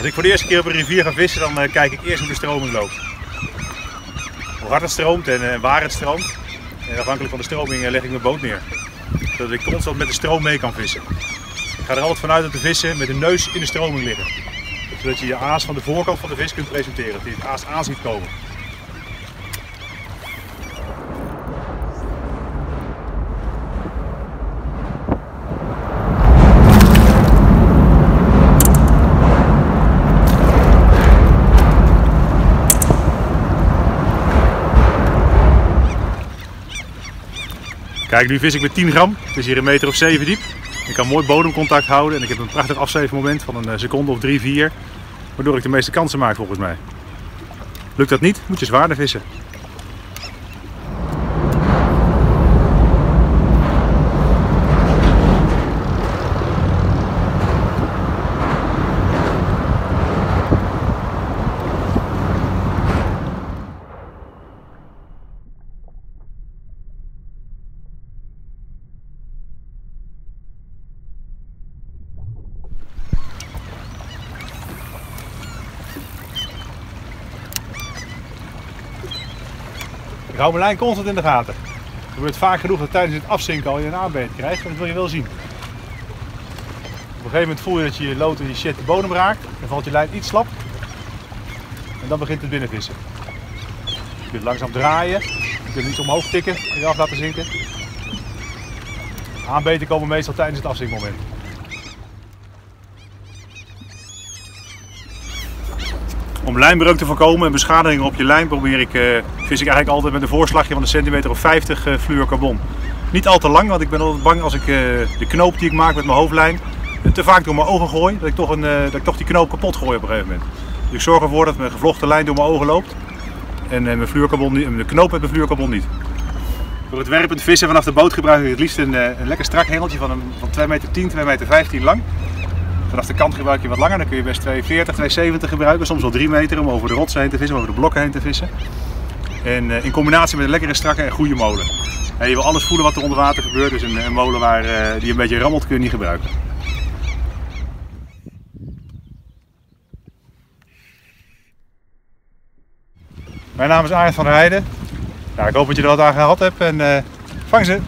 Als ik voor de eerste keer op een rivier ga vissen, dan uh, kijk ik eerst hoe de stroming loopt. Hoe hard het stroomt en uh, waar het stroomt. En afhankelijk van de stroming uh, leg ik mijn boot neer. Zodat ik constant met de stroom mee kan vissen. Ik ga er altijd vanuit om te vissen met de neus in de stroming liggen. Zodat je je aas van de voorkant van de vis kunt presenteren. Dat je het aas aan ziet komen. Kijk, nu vis ik met 10 gram. Het is hier een meter of 7 diep. Ik kan mooi bodemcontact houden en ik heb een prachtig afzeefmoment van een eh, seconde of 3, 4. Waardoor ik de meeste kansen maak volgens mij. Lukt dat niet, moet je zwaarder vissen. Hou mijn lijn constant in de gaten. Het gebeurt vaak genoeg dat tijdens het afzinken al je een aanbeet krijgt, en dat wil je wel zien. Op een gegeven moment voel je dat je je lood en je shit de bodem raakt, dan valt je lijn iets slap en dan begint het binnenvissen. Je kunt langzaam draaien, je kunt niet omhoog tikken en je af laten zinken. Aanbeten komen meestal tijdens het afzinkmoment. Om lijnbreuk te voorkomen en beschadigingen op je lijn probeer ik, uh, vis ik eigenlijk altijd met een voorslagje van een centimeter of 50 uh, fluorocarbon. Niet al te lang, want ik ben altijd bang als ik uh, de knoop die ik maak met mijn hoofdlijn te vaak door mijn ogen gooi, dat ik, toch een, dat ik toch die knoop kapot gooi op een gegeven moment. Dus ik zorg ervoor dat mijn gevlochten lijn door mijn ogen loopt en mijn fluorocarbon, de knoop met mijn fluorocarbon niet. Voor het werpend vissen vanaf de boot gebruik ik het liefst een, lekker strak hengeltje van, een, van 2 meter 10, 2 meter 15 lang. Vanaf de kant gebruik je wat langer, dan kun je best 240, 270 gebruiken, soms wel 3 meter om over de rotsen heen te vissen, over de blokken heen te vissen. En uh, in combinatie met een lekkere strakke en goede molen. En je wil alles voelen wat er onder water gebeurt, dus een, een molen waar, uh, die een beetje rammelt kun je niet gebruiken. Mijn naam is Arend van der Heijden. Nou, ik hoop dat je er wat aan gehad hebt en uh, vang ze!